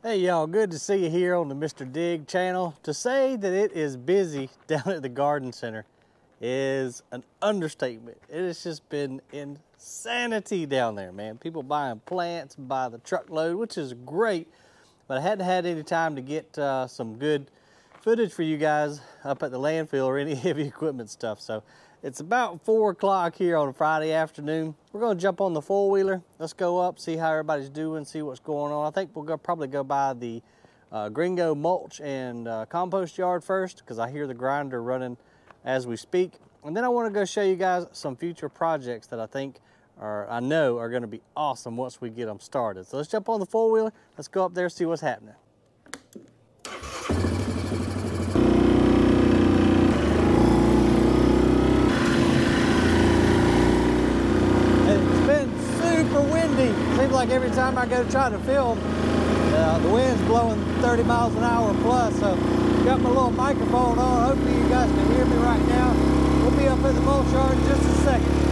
Hey y'all, good to see you here on the Mr. DiGG channel. To say that it is busy down at the garden center is an understatement. It has just been insanity down there, man. People buying plants by the truckload, which is great, but I hadn't had any time to get uh, some good footage for you guys up at the landfill or any heavy equipment stuff. So it's about four o'clock here on a Friday afternoon. We're gonna jump on the four-wheeler. Let's go up, see how everybody's doing, see what's going on. I think we'll go, probably go by the uh, Gringo mulch and uh, compost yard first because I hear the grinder running as we speak. And then I wanna go show you guys some future projects that I think are, I know are gonna be awesome once we get them started. So let's jump on the four-wheeler. Let's go up there, see what's happening. It's been super windy. Seems like every time I go to try to film, uh, the wind's blowing 30 miles an hour plus. So got my little microphone on. Hopefully you guys can hear me right now. We'll be up at the mulch yard in just a second.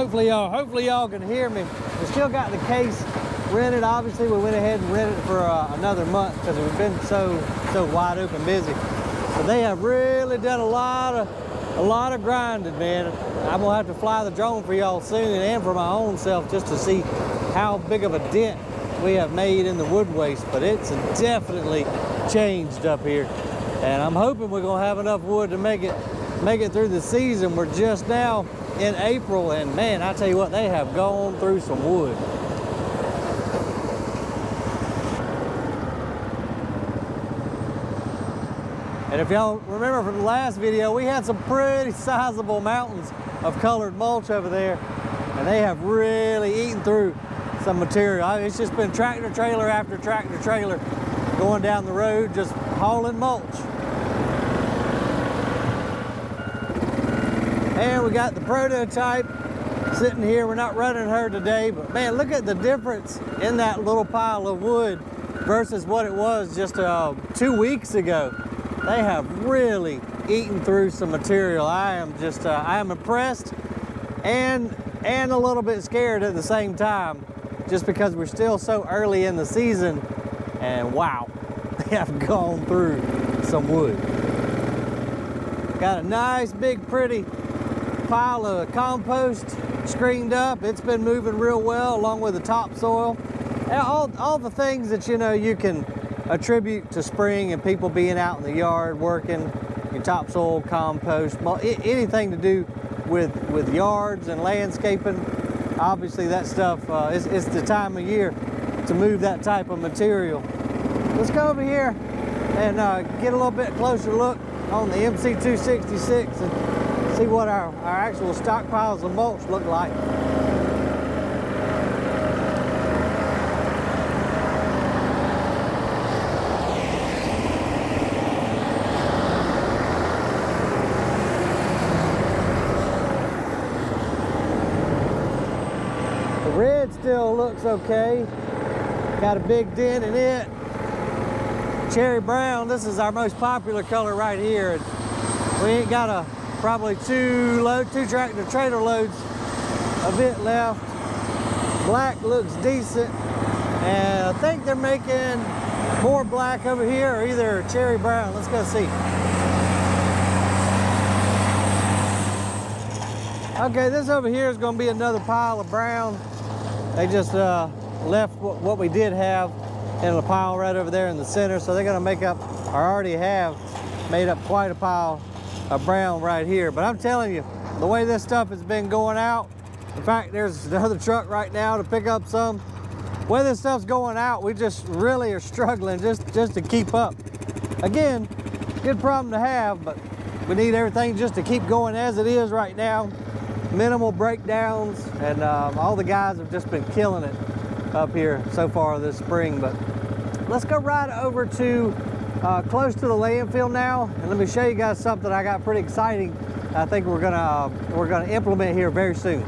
Hopefully y'all, hopefully y'all can hear me. We still got the case rented. Obviously, we went ahead and rented it for uh, another month because we've been so so wide open busy. But they have really done a lot of a lot of grinding, man. I'm gonna have to fly the drone for y'all soon and for my own self just to see how big of a dent we have made in the wood waste. But it's definitely changed up here, and I'm hoping we're gonna have enough wood to make it make it through the season. We're just now in April, and man, I tell you what, they have gone through some wood. And if y'all remember from the last video, we had some pretty sizable mountains of colored mulch over there, and they have really eaten through some material. It's just been tractor trailer after tractor trailer going down the road, just hauling mulch. And we got the prototype sitting here. We're not running her today, but man, look at the difference in that little pile of wood versus what it was just uh, two weeks ago. They have really eaten through some material. I am just, uh, I am impressed and, and a little bit scared at the same time, just because we're still so early in the season and wow, they have gone through some wood. Got a nice, big, pretty pile of compost screened up. It's been moving real well along with the topsoil. All, all the things that you know you can attribute to spring and people being out in the yard working, your topsoil, compost, anything to do with, with yards and landscaping. Obviously that stuff, uh, it's, it's the time of year to move that type of material. Let's go over here and uh, get a little bit closer look on the MC266 and see what our, our actual stockpiles of mulch look like. The red still looks okay. Got a big dent in it. Cherry brown, this is our most popular color right here. We ain't got a probably two load, two tractor trailer loads of it left. Black looks decent. And I think they're making more black over here or either cherry brown. Let's go see. Okay, this over here is going to be another pile of brown. They just uh, left what we did have in a pile right over there in the center. So they're going to make up, or already have, made up quite a pile a brown right here. But I'm telling you, the way this stuff has been going out, in fact, there's another truck right now to pick up some. Way this stuff's going out, we just really are struggling just, just to keep up. Again, good problem to have, but we need everything just to keep going as it is right now. Minimal breakdowns, and um, all the guys have just been killing it up here so far this spring. But let's go right over to uh, close to the landfill now, and let me show you guys something I got pretty exciting. I think we're gonna uh, we're gonna implement here very soon.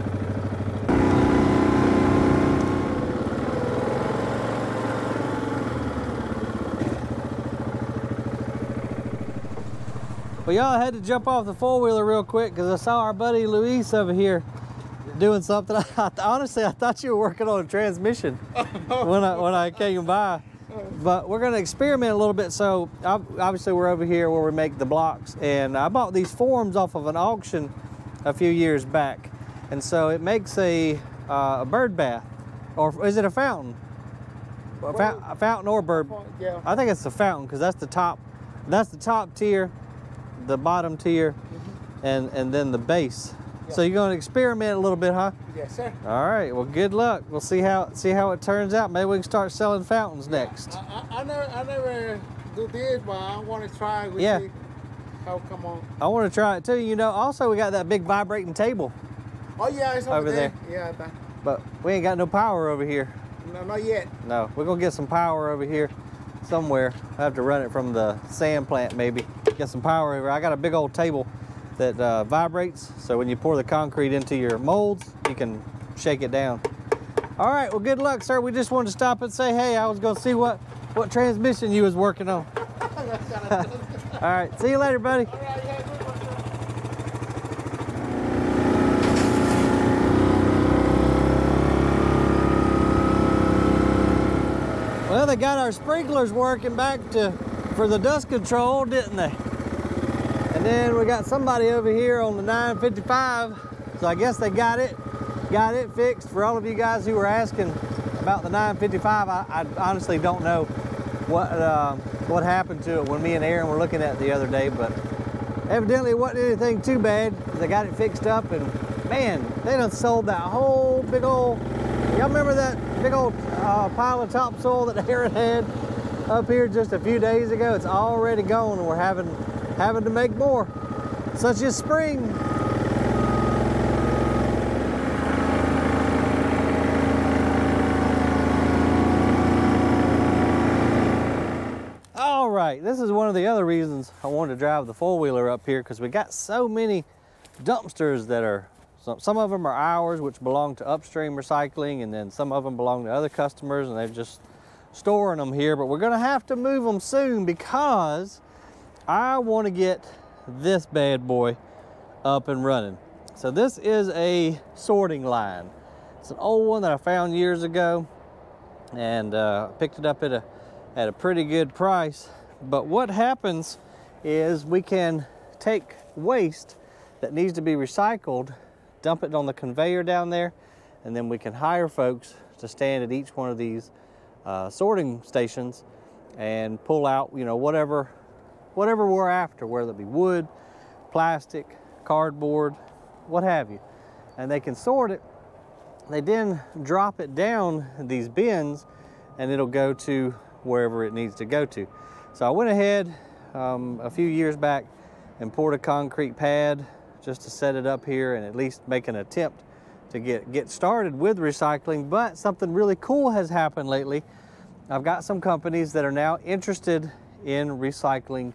Well, y'all had to jump off the four-wheeler real quick because I saw our buddy Luis over here doing something. I, honestly, I thought you were working on a transmission when I when I came by. But we're going to experiment a little bit. So obviously, we're over here where we make the blocks, and I bought these forms off of an auction a few years back, and so it makes a uh, a bird bath, or is it a fountain? A, well, a fountain or bird? Yeah. I think it's a fountain because that's the top. That's the top tier the bottom tier, mm -hmm. and, and then the base. So you're going to experiment a little bit, huh? Yes, sir. All right. Well, good luck. We'll see how see how it turns out. Maybe we can start selling fountains yeah. next. I, I, I, never I never do this, but I want to try. We yeah. how oh, come on. I want to try it too. You know, also we got that big vibrating table. Oh yeah, it's over, over there. there. Yeah. But we ain't got no power over here. No, not yet. No, we're gonna get some power over here somewhere. I have to run it from the sand plant maybe. Get some power over. I got a big old table that uh, vibrates. So when you pour the concrete into your molds, you can shake it down. All right, well, good luck, sir. We just wanted to stop and say, hey, I was gonna see what, what transmission you was working on. All right, see you later, buddy. Well, they got our sprinklers working back to for the dust control, didn't they? And then we got somebody over here on the 955. So I guess they got it, got it fixed. For all of you guys who were asking about the 955, I, I honestly don't know what uh, what happened to it when me and Aaron were looking at it the other day, but evidently it wasn't anything too bad. They got it fixed up and man, they done sold that whole big old Y'all remember that big old uh, pile of topsoil that Aaron had up here just a few days ago? It's already gone and we're having, having to make more. Such as spring. All right, this is one of the other reasons I wanted to drive the four-wheeler up here because we got so many dumpsters that are some, some of them are ours, which belong to upstream recycling, and then some of them belong to other customers, and they're just storing them here. But we're gonna have to move them soon because I wanna get this bad boy up and running. So this is a sorting line. It's an old one that I found years ago and uh, picked it up at a, at a pretty good price. But what happens is we can take waste that needs to be recycled dump it on the conveyor down there, and then we can hire folks to stand at each one of these uh, sorting stations and pull out, you know, whatever, whatever we're after, whether it be wood, plastic, cardboard, what have you. And they can sort it. They then drop it down these bins and it'll go to wherever it needs to go to. So I went ahead um, a few years back and poured a concrete pad just to set it up here and at least make an attempt to get, get started with recycling. But something really cool has happened lately. I've got some companies that are now interested in recycling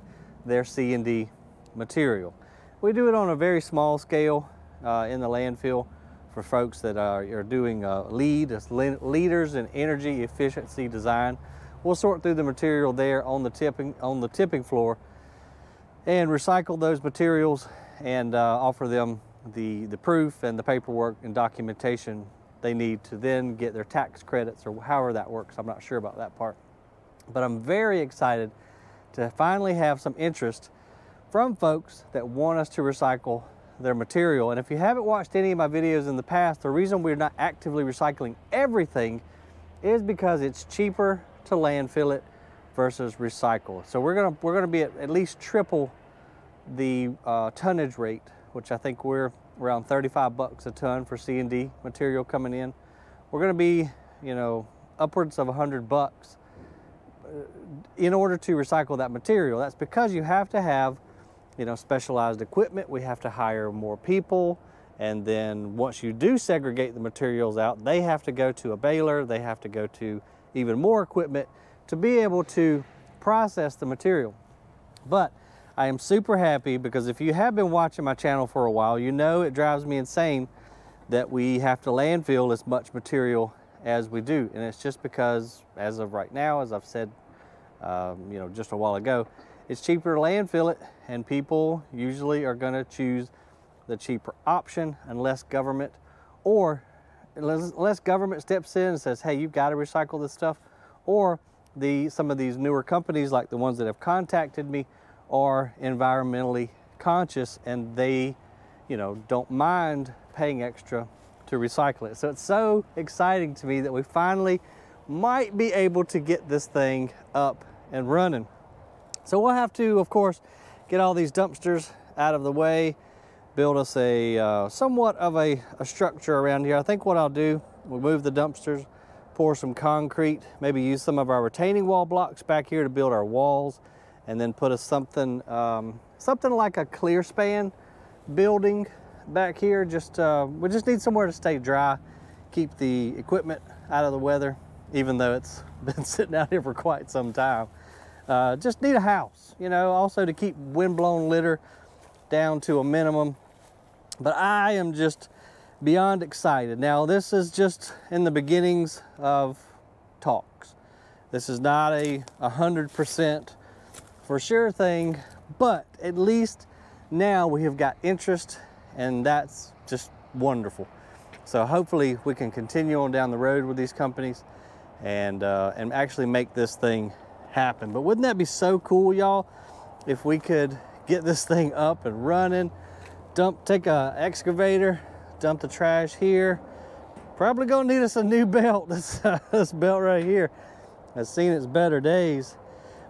their C&D material. We do it on a very small scale uh, in the landfill for folks that are, are doing uh, LEED, leaders in energy efficiency design. We'll sort through the material there on the tipping, on the tipping floor and recycle those materials and uh, offer them the, the proof and the paperwork and documentation they need to then get their tax credits or however that works. I'm not sure about that part. But I'm very excited to finally have some interest from folks that want us to recycle their material. And if you haven't watched any of my videos in the past, the reason we're not actively recycling everything is because it's cheaper to landfill it versus recycle. So we're gonna, we're gonna be at, at least triple the uh, tonnage rate, which I think we're around 35 bucks a ton for C&D material coming in. We're to be, you know, upwards of 100 bucks Uh, in order to recycle that material. That's because you have to have, you know, specialized equipment. We have to hire more people. And then once you do segregate the materials out, they have to go to a baler. They have to go to even more equipment to be able to process the material. But I am super happy because if you have been watching my channel for a while, you know it drives me insane that we have to landfill as much material as we do. And it's just because, as of right now, as I've said, um, you know, just a while ago, it's cheaper to landfill it, and people usually are going to choose the cheaper option unless government or unless government steps in and says, hey, you've got to recycle this stuff, or the some of these newer companies like the ones that have contacted me are environmentally conscious and they, you know, don't mind paying extra to recycle it. So it's so exciting to me that we finally might be able to get this thing up and running. So we'll have to, of course, get all these dumpsters out of the way, build us a uh, somewhat of a, a structure around here. I think what I'll do, we'll move the dumpsters, pour some concrete, maybe use some of our retaining wall blocks back here to build our walls, and then put a something, um, something like a clear span building back here. Just uh, We just need somewhere to stay dry, keep the equipment out of the weather, even though it's been sitting out here for quite some time. Uh, just need a house, you know, also to keep windblown litter down to a minimum. But I am just beyond excited. Now, this is just in the beginnings of talks. This is not a 100% for sure thing, but at least now we have got interest and that's just wonderful. So hopefully we can continue on down the road with these companies and, uh, and actually make this thing happen. But wouldn't that be so cool, y'all, if we could get this thing up and running, dump, take a excavator, dump the trash here. Probably gonna need us a new belt, this, uh, this belt right here. has seen its better days.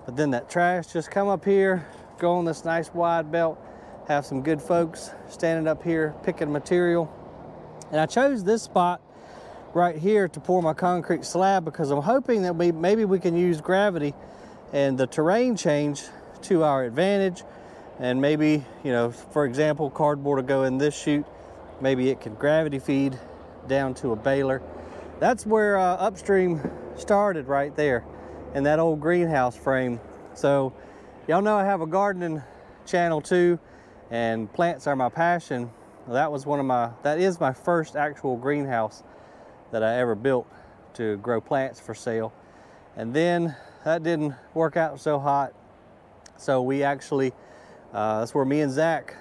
But then that trash just come up here, go on this nice wide belt, have some good folks standing up here picking material. And I chose this spot right here to pour my concrete slab because I'm hoping that we, maybe we can use gravity and the terrain change to our advantage. And maybe, you know, for example, cardboard will go in this chute. Maybe it can gravity feed down to a baler. That's where uh, upstream started right there in that old greenhouse frame. So y'all know I have a gardening channel too and plants are my passion. That was one of my, that is my first actual greenhouse that I ever built to grow plants for sale. And then that didn't work out so hot. So we actually, uh, that's where me and Zach,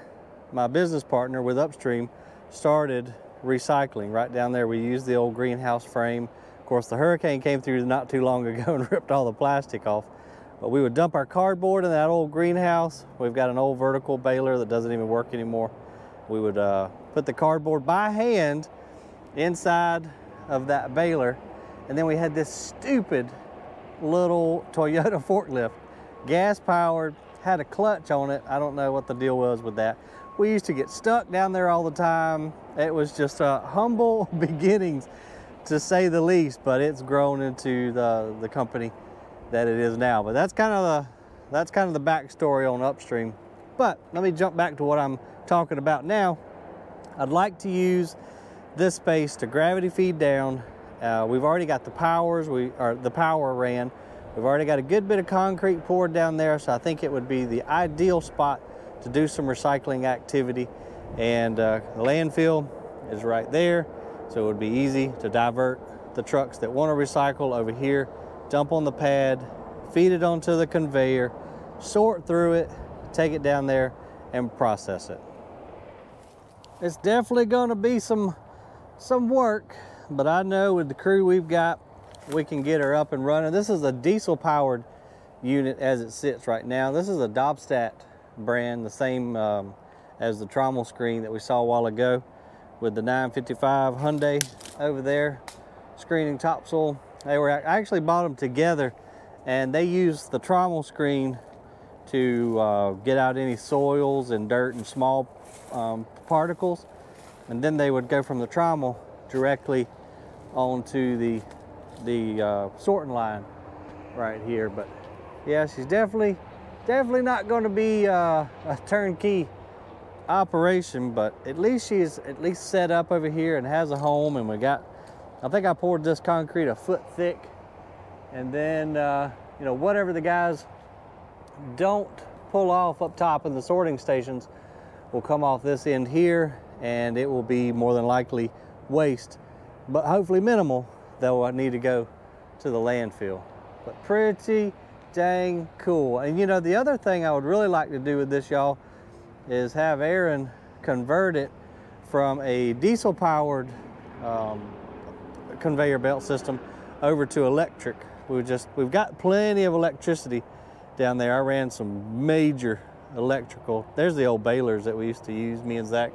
my business partner with Upstream, started recycling. Right down there, we used the old greenhouse frame. Of course, the hurricane came through not too long ago and ripped all the plastic off. But we would dump our cardboard in that old greenhouse. We've got an old vertical baler that doesn't even work anymore. We would uh, put the cardboard by hand inside of that baler. And then we had this stupid little Toyota forklift, gas powered, had a clutch on it. I don't know what the deal was with that. We used to get stuck down there all the time. It was just humble beginnings to say the least, but it's grown into the, the company that it is now. But that's kind of the that's kind of the backstory on upstream. But let me jump back to what I'm talking about now. I'd like to use this space to gravity feed down. Uh, we've already got the powers, we are the power ran. We've already got a good bit of concrete poured down there, so I think it would be the ideal spot to do some recycling activity. And uh, the landfill is right there, so it would be easy to divert the trucks that want to recycle over here dump on the pad, feed it onto the conveyor, sort through it, take it down there and process it. It's definitely gonna be some, some work, but I know with the crew we've got, we can get her up and running. This is a diesel powered unit as it sits right now. This is a Doppstadt brand, the same um, as the trommel screen that we saw a while ago with the 955 Hyundai over there, screening topsoil they were, I actually bought them together and they use the trommel screen to uh, get out any soils and dirt and small um, particles. And then they would go from the trommel directly onto the, the uh, sorting line right here. But yeah, she's definitely, definitely not going to be uh, a turnkey operation, but at least she's at least set up over here and has a home and we got I think I poured this concrete a foot thick and then, uh, you know, whatever the guys don't pull off up top in the sorting stations will come off this end here and it will be more than likely waste, but hopefully minimal that will need to go to the landfill. But pretty dang cool. And you know, the other thing I would really like to do with this, y'all, is have Aaron convert it from a diesel powered um, conveyor belt system over to electric. We just, we've got plenty of electricity down there. I ran some major electrical. There's the old balers that we used to use, me and Zach.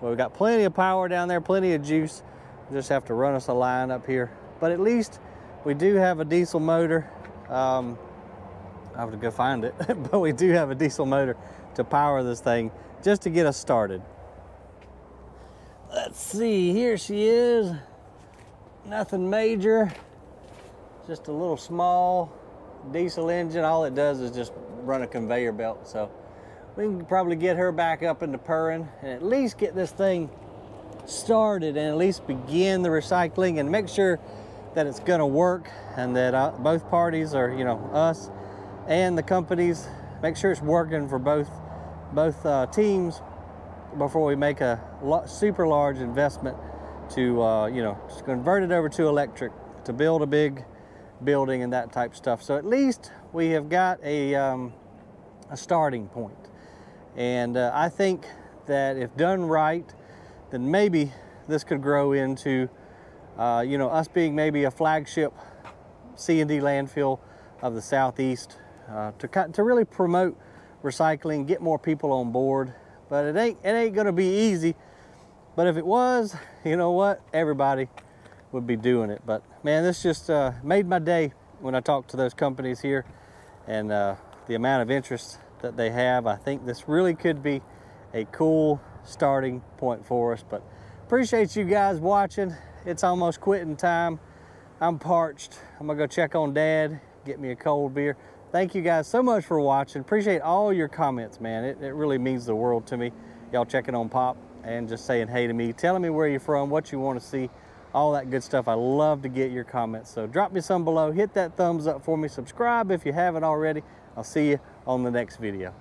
Well, we've got plenty of power down there, plenty of juice. We just have to run us a line up here. But at least we do have a diesel motor. Um, I have to go find it, but we do have a diesel motor to power this thing just to get us started. Let's see, here she is. Nothing major, just a little small diesel engine. All it does is just run a conveyor belt. So we can probably get her back up into purring and at least get this thing started and at least begin the recycling and make sure that it's going to work and that uh, both parties are, you know, us and the companies, make sure it's working for both both uh, teams before we make a super large investment to, uh, you know, convert it over to electric to build a big building and that type stuff. So at least we have got a, um, a starting. And uh, I think that if done right, then maybe this could grow into, uh, you know, us being maybe a flagship C&D landfill of the Southeast uh, to, to really promote recycling, get more people on board. But it ain't, it ain't gonna be easy. But if it was, you know what? Everybody would be doing it. But man, this just uh, made my day when I talked to those companies here and uh, the amount of interest that they have. I think this really could be a cool starting point for us. But appreciate you guys watching. It's almost quitting time. I'm parched. I'm gonna go check on dad, get me a cold beer. Thank you guys so much for watching. Appreciate all your comments, man. It, it really means the world to me. Y'all checking on Pop and just saying hey to me, telling me where you're from, what you want to see, all that good stuff. I love to get your comments. So drop me some below, hit that thumbs up for me, subscribe if you haven't already. I'll see you on the next video.